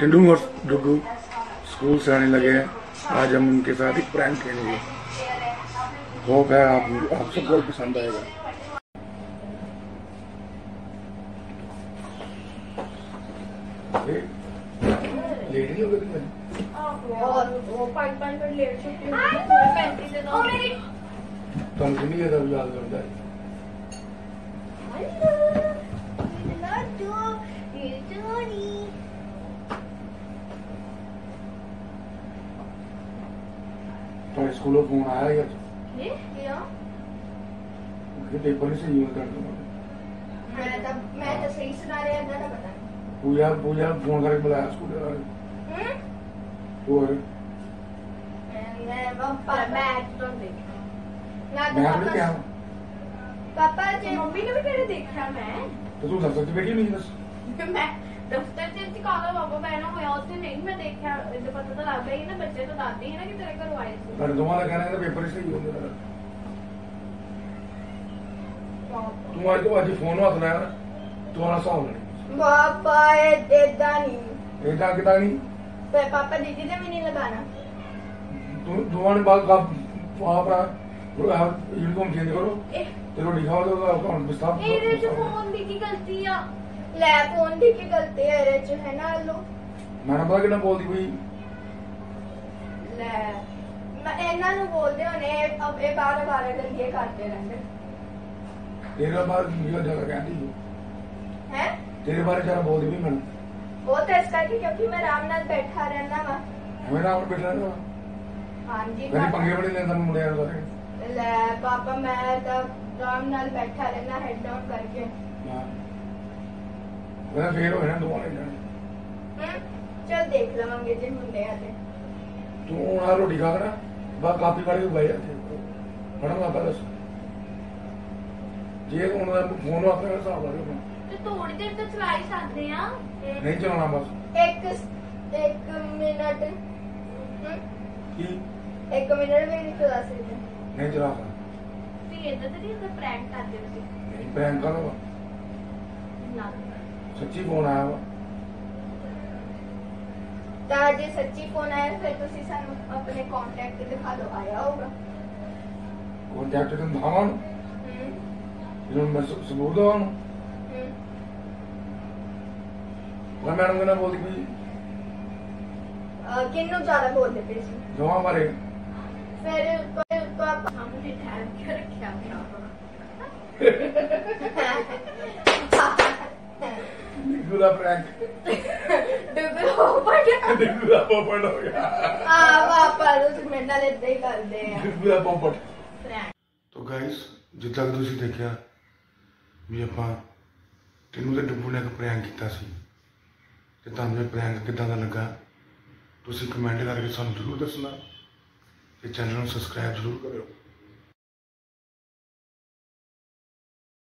टिंडू और डुगू स्कूल से आने लगे हैं। आज हम उनके साथ एक प्रैंक खेलेंगे। होप है आप आप सबको पसंद आएगा। लेट नहीं हो गई और वो लेट है पैंतीस दिन और नहीं है याद करता है। ਤੁਹਾਡੇ ਸਕੂਲੋਂ ਫੋਨ ਆਇਆ ਹੀ ਅੱਜ? ਕੀ ਕਿਉਂ? ਕਿ ਪੇਪਰ ਨਹੀਂ ਸਹੀ ਹੁੰਦਾ ਮੈਂ ਤਾਂ ਮੈਂ ਤਾਂ ਸਹੀ ਸੁਣਾ ਰਿਹਾ ਇਹਨਾਂ ਦਾ ਪਤਾ ਪੂਜਾ ਪੂਜਾ ਫੋਨ ਕਰਕੇ ਬੁਲਾਇਆ ਸਕੂਲ ਵਾਲੇ ਹੂੰ? ਹੋਰ? ਮੈਂ ਮੈਂ ਤੋਂ ਮੈਂ ਤਾਂ ਵੀ ਕਿਹਾ ਪਾਪਾ ਜੀ ਮੰਮੀ ਨੂੰ ਵੀ ਕਿਹੜੇ ਦੇਖਿਆ ਮੈਂ? ਤੂੰ ਦੱਸ ਸਕਦੀ ਬੇਟੀ ਮੈਂ ਦਫ਼ਤਰ ਸੀ ਕਾਗਾ ਬਾਬਾ? ਬੈਣਾ ਹੋਇਆ ਉੱਥੇ ਨਹੀਂ ਮੈਂ ਦੇਖਿਆ ਇਹਦੇ ਪਤਾ ਤਾਂ ਲੱਗਦਾ ਹੀ ਨਾ ਬੱਚੇ ਤਾਂ ਦੱਸਦੇ ਹੀ ਨਾ ਕਿ ਤੇਰੇ ਘਰੋਂ ਆਏ ਸੀ। ਪਰ ਦੋਵਾਂ ਦਾ ਕਹਿਣਾ ਹੈ ਪੇਪਰ ਹੀ ਸਹੀ ਨੇ ਤੂੰ ਅੱਜ ਤੋਂ ਅੱਜ ਫੋਨ ਹੱਥ ਲਾਇਆ ਨਾ ਤੂੰ ਆਣਾ ਸੌਂ ਲੈਣੀ ਪਾਪਾ ਇਹ ਦੇਦਾ ਨਹੀਂ ਇਹ ਤਾਂ ਕਿਦਾਂ ਨਹੀਂ ਪਰ ਪਾਪਾ ਦੀਦੀ ਨੇ ਵੀ ਨਹੀਂ ਲਗਾਣਾ। ਤੂੰ ਦੋਵਾਂ ਨੇ ਬਾਅਦ ਕੱਪ ਆਪਣਾ ਯੂਨੀਫਾਰਮ ਚੇਂਜ ਕਰੋ ਇਹ ਤੇ ਰੋਟੀ ਖਾਓ ਤੇ ਉਹਦਾ ਅਕਾਊਂਟ ਬਿਸਤਾਰ ਇਹਦੇ ਚ ਫੋਨ ਦੀ ਕੀ ਗਲਤੀ ਆ? ਲੈ ਫੋਨ ਦੀ ਕੀ ਗਲਤੀ ਹੈ ਇਹਦੇ ਚ ਹੈ ਨਾ ਲੋ ਮੈਂ ਨਾ ਪਤਾ ਕਿੰਨਾ ਬੋਲਦੀ ਪਈ। ਲੈ ਮੈਂ ਇਹਨਾਂ ਨੂੰ ਬੋਲਦੇ ਹੋਣੇ ਇਹ ਅਬ ਇਹ ਬਾਰ ਬਾਰ ਗੰਦੀਆਂ ਕਰਦੇ ਰਹਿੰਦੇ। ਤੇਰੇ ਬਾਰੇ ਜਿਹੜਾ ਜ਼ਿਆਦਾ ਕਹਿੰਦੀ ਹੈ? ਤੇਰੇ ਬਾਰੇ ਜ਼ਿਆਦਾ ਬੋਲਦੀ ਪਈ ਮੈਨੂੰ। ਉਹ ਤਾਂ ਇਸ ਕਰਕੇ ਕਿਉਂਕਿ ਮੈਂ ਆਰਾਮ ਨਾਲ ਬੈਠਾ ਰਹਿੰਦਾ ਵਾ। ਬੈਠਾ ਨਾ ਹਾਂਜੀ ਕਦੀ ਪਾਪਾ। ਪੰਗੇ ਬੜੇ ਲੈਂਦਾ ਮੈਂ ਮੁੰਡਿਆਂ ਨੂੰ ਸਾਰੇ। ਲੈ ਪਾਪਾ ਮੈਂ ਤਾਂ ਆਰਾਮ ਨਾਲ ਬੈਠਾ ਰਹਿਣਾ ਹੈਡ ਡਾਊਨ ਕਰਕੇ। ਹਾਂ। ਮੈਂ ਫੇਰ ਨਾ ਦੋਵਾਂ ਨੇ ਜਾਣੇ ਹਮ, ਚੱਲ ਦੇਖ ਲਵਾਂਗੇ ਜੇ ਹੁੰਦੇ ਆ ਤੇ। ਤੂੰ ਆਹ ਰੋਟੀ ਖਾ ਕੇ ਨਾ ਬਾ ਕਾਪੀ ਫੜ ਕੇ ਬਹਿ ਜਾ ਪੜਨ ਲੱਗਾ ਬਸ ਜੇ ਹੁਣ ਦਾ ਫੋਨ ਵਾਪਸ ਕਰ ਹਿਸਾਬ ਲਾ ਲਿਓ ਤੇ ਥੋੜੀ ਦੇਰ ਤਾਂ ਚਲਾ ਹੀ ਸਕਦੇ ਆ। ਨਹੀਂ ਚਲਾਉਣਾ ਬਸ। ਇੱਕ ਇੱਕ ਮਿੰਟ। ਹਮ, ਕੀ? ਇੱਕ ਮਿੰਟ ਵੀ ਨਹੀਂ ਚਲਾ ਸਕਦੇ ਨਹੀਂ ਚਲਾ ਸਕਦਾ। ਤੁਸੀਂ ਇਦਾਂ ਤੇ ਨਹੀਂ ਪ੍ਰੈਂਕ ਕਰਦੇ ਤੁਸੀਂ। ਨਹੀਂ ਪ੍ਰੈਂਕ ਕਰ। ਨਾ। ਸੱਚੀ ਫੋਨ ਆਇਆ ਵਾ। ਤਾਂ ਜੇ ਸੱਚੀ ਫੋਨ ਆਇਆ ਫਿਰ ਤੁਸੀਂ ਸਾਨੂੰ ਆਪਣੇ ਕੰਟੈਕਟ ਦਿਖਾ ਦਿਓ ਆਇਆ ਹੋਊਗਾ। ਕੰਟੈਕਟ ਤੇ ਦਿਖਾਵਾਂ ਹਮ, ਜਿਹਨੂੰ ਮੈਂ ਸ- ਸਬੂਤ ਦਵਾਂ ਹਮ। ਮੈਂ ਮੈਡਮ ਨਾਲ ਬੋਲਦੀ ਪਈ ਅਹ, ਕਿਹਨੂੰ ਜ਼ਿਆਦਾ ਬੋਲਦੇ ਪਏ ਸੀ? ਦੋਵਾਂ ਬਾਰੇ। ਫਿਰ ਕੋਈ ਪਾਪਾ ਸਾਹਮਣੇ ਠਹਿਰ ਕੇ ਰੱਖਿਆ ਗਿਆ ਦਾ ਪ੍ਰੈਂਕ ਪੜਿਆ ਨਿੱਗੂ ਦਾ ਪੋਪਟ ਹੋ ਗਿਆ। ਆ ਪਾਪਾ ਤੁਸੀਂ ਮੇਰੇ ਨਾਲ ਏਦਾਂ ਹੀ ਕਰਦੇ ਆ। ਦਾ ਪੋਪਟ ਫਰੈਂਡ ਤੋ ਗਾਇਸ ਜਿੱਦਾਂ ਤੁਸੀਂ ਦੇਖਿਆ ਵੀ ਆਪਾਂ ਤੈਨੂੰ ਤੇ ਡੁੱਬੂ ਨੇ ਇੱਕ ਪ੍ਰੈਂਕ ਕੀਤਾ ਸੀ। ਤੇ ਤੁਹਾਨੂੰ ਇਹ ਪ੍ਰੈਂਕ ਕਿੱਦਾਂ ਦਾ ਲੱਗਾ ਤੁਸੀਂ ਕਮੈਂਟ ਕਰਕੇ ਸਾਨੂੰ ਜ਼ਰੂਰ ਦੱਸਣਾ ਤੇ ਚੈਨਲ ਨੂੰ ਸਬਸਕ੍ਰਾਈਬ ਜ਼ਰੂਰ ਕਰਿਓ।